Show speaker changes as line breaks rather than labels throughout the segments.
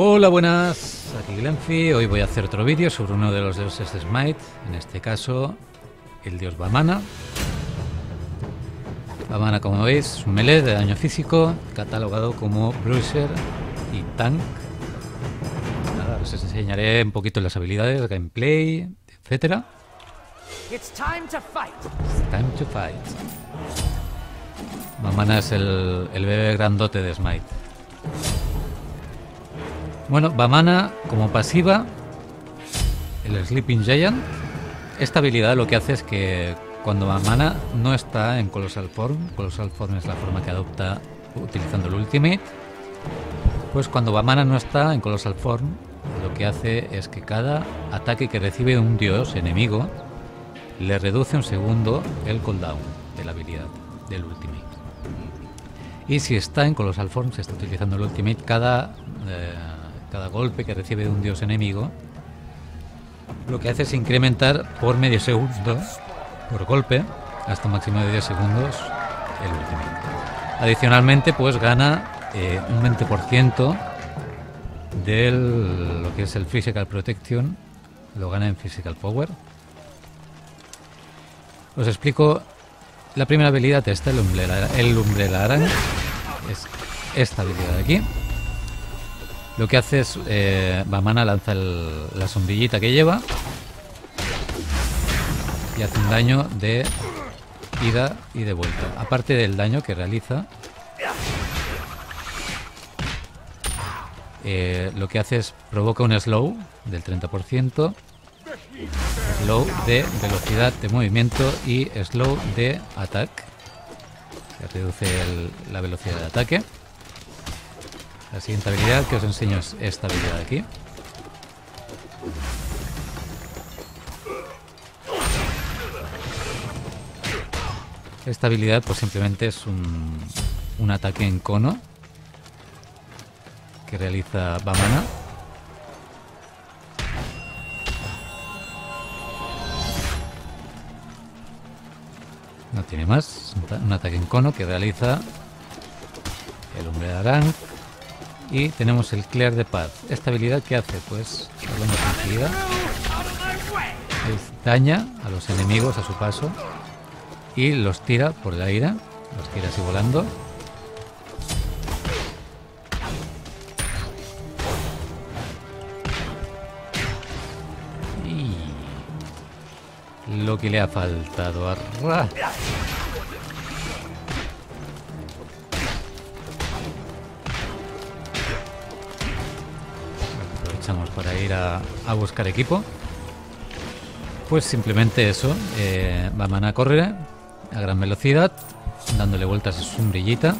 Hola, buenas. Aquí Glenfi. Hoy voy a hacer otro vídeo sobre uno de los dioses de Smite. En este caso, el dios Vamana. Vamana, como veis, es un melee de daño físico, catalogado como bruiser y tank. Nada, os enseñaré un poquito las habilidades, gameplay, etcétera.
It's time to fight.
Time to fight. Vamana es el, el bebé grandote de Smite. Bueno, Vamana como pasiva, el Sleeping Giant. Esta habilidad lo que hace es que cuando Vamana no está en Colossal Form, Colossal Form es la forma que adopta utilizando el Ultimate, pues cuando Vamana no está en Colossal Form, lo que hace es que cada ataque que recibe un dios enemigo le reduce un segundo el cooldown de la habilidad del Ultimate. Y si está en Colossal Form, se está utilizando el Ultimate, cada, eh, cada golpe que recibe de un dios enemigo, lo que hace es incrementar por medio segundo por golpe, hasta un máximo de 10 segundos, el Ultimate. Adicionalmente, pues gana eh, un 20% de lo que es el Physical Protection, lo gana en Physical Power. Os explico la primera habilidad esta, el Umbrella, el Umbrella Aran, es esta habilidad de aquí. Lo que hace es, eh, Vamana lanza la sombrillita que lleva y hace un daño de ida y de vuelta. Aparte del daño que realiza, eh, lo que hace es provoca un slow del 30%, slow de velocidad de movimiento y slow de ataque. Se reduce la velocidad de ataque. La siguiente habilidad que os enseño es esta habilidad de aquí. Esta habilidad pues simplemente es un, un ataque en cono que realiza Vamana. No tiene más, un ataque en cono que realiza el hombre de Arang. Y tenemos el Clear de Paz. Esta habilidad que hace, pues, daña a los enemigos a su paso y los tira por el aire, los tira así volando. Y lo que le ha faltado a Ra. Para ir a, a buscar equipo. Pues simplemente eso, eh, Vamana corre a gran velocidad, dándole vueltas a su sombrillita.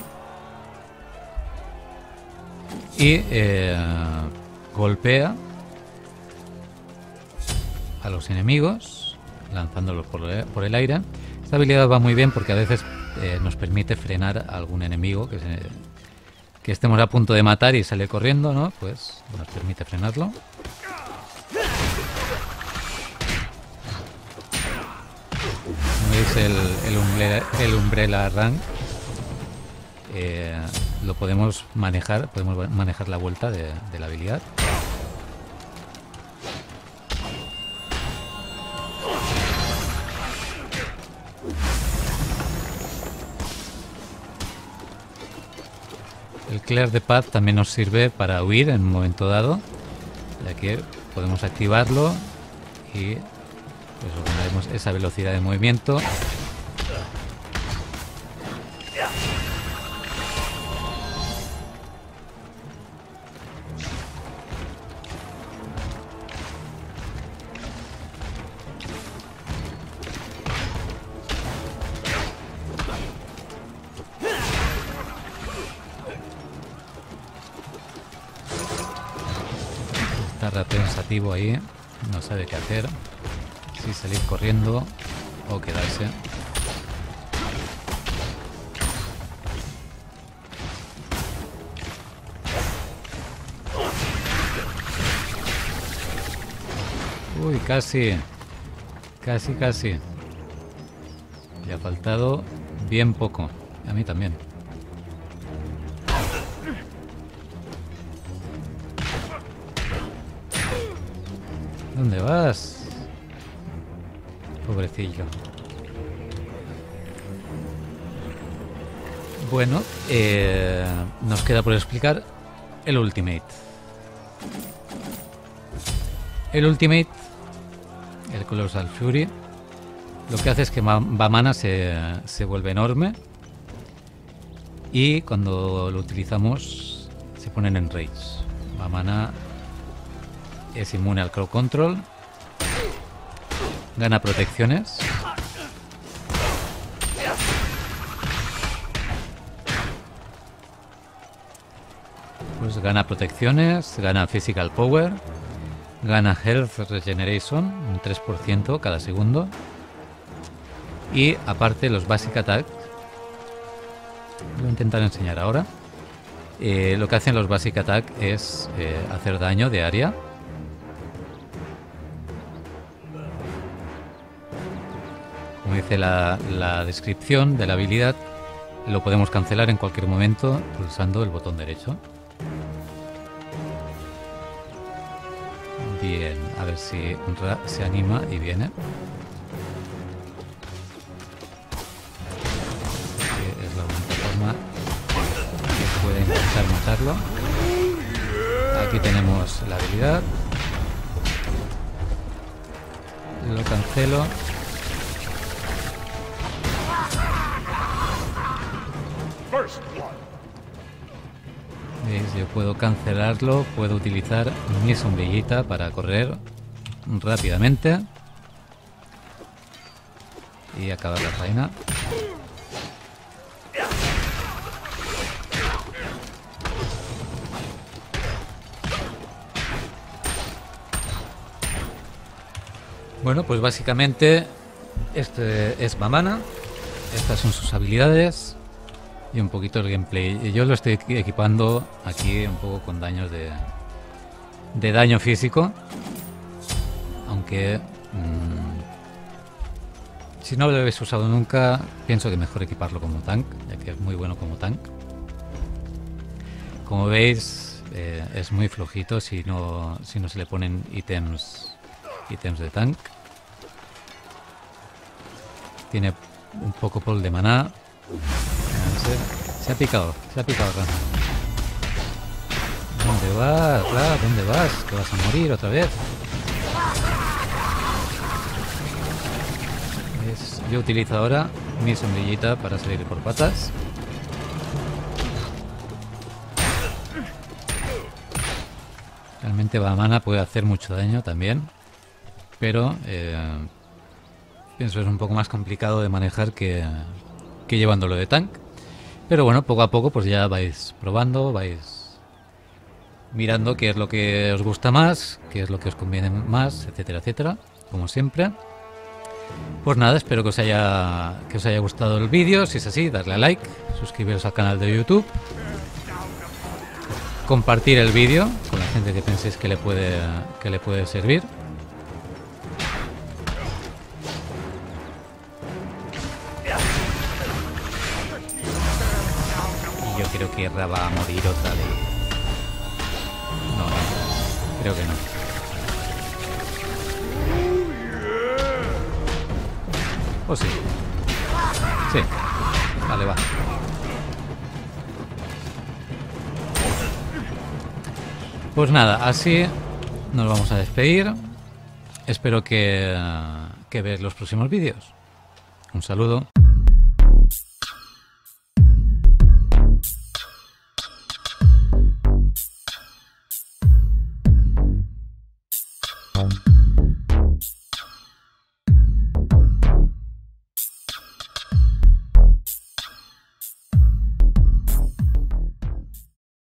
Y eh, golpea a los enemigos, lanzándolos por, el- aire. Esta habilidad va muy bien porque a veces eh, nos permite frenar a algún enemigo que, se- que estemos a punto de matar y sale corriendo, ¿no? Pues nos permite frenarlo. Como veis el, el, umbrella, el umbrella rank eh, lo podemos manejar, podemos manejar la vuelta de, de la habilidad. El Clear de Path también nos sirve para huir en un momento dado, ya que podemos activarlo y pues esa velocidad de movimiento. Está pensativo ahí, no sabe qué hacer, si salir corriendo o quedarse. Uy, casi, casi, casi. Le ha faltado bien poco. A mí también. ¿Dónde vas? Pobrecillo. Bueno, eh, nos queda por explicar el Ultimate. El Ultimate, el Colossal Fury, lo que hace es que Bamana se, se vuelve enorme y cuando lo utilizamos se ponen en rage. Bamana es inmune al crowd control, gana protecciones. Pues gana protecciones, gana physical power, gana health regeneration, un 3% cada segundo. Y aparte los basic attack, voy a intentar enseñar ahora. Eh, lo que hacen los basic attack es eh, hacer daño de área. La, descripción de la habilidad, lo podemos cancelar en cualquier momento pulsando el botón derecho. Bien, a ver si se anima y viene. es la única forma que puede intentar matarlo. Aquí tenemos la habilidad. Lo cancelo. Yo puedo cancelarlo, puedo utilizar mi sombrillita para correr rápidamente y acabar la faena. Bueno, pues básicamente este es Mamana. Estas son sus habilidades y un poquito el gameplay. Yo lo estoy equipando aquí un poco con daños de, de daño físico. Aunque mm, si no lo habéis usado nunca, pienso que mejor equiparlo como tank, ya que es muy bueno como tank. Como veis, eh, es muy flojito si no, si no se le ponen ítems, ítems de tank. Tiene un poco pol de maná, se, ha picado, se ha picado ¿Dónde vas? ¿Dónde vas? ¿Que vas a morir otra vez? yo utilizo ahora mi sombrillita para salir por patas. Realmente Bamana puede hacer mucho daño también, pero eh, pienso es un poco más complicado de manejar que llevándolo de tank. Pero bueno, poco a poco pues ya vais probando, vais mirando qué es lo que os gusta más, qué es lo que os conviene más, etcétera, etcétera, como siempre. Pues nada, espero que os haya que os haya gustado el vídeo, si es así, darle a like, suscribiros al canal de YouTube, compartir el vídeo con la gente que penséis que le puede que le puede servir. Creo que va a morir otra vez. No, no. Creo que no. ¿O sí? Sí. Vale, va. Pues nada, así nos vamos a despedir. Espero que, que veáis los próximos vídeos. Un saludo.